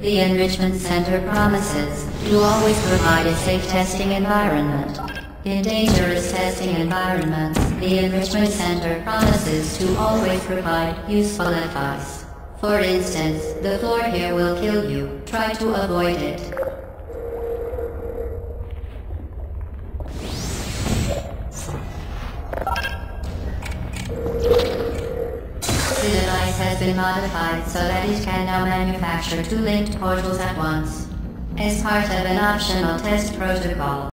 The Enrichment Center promises to always provide a safe testing environment. In dangerous testing environments, the Enrichment Center promises to always provide useful advice. For instance, the floor here will kill you. Try to avoid it. Device has been modified so that it can now manufacture two linked portals at once. As part of an optional test protocol,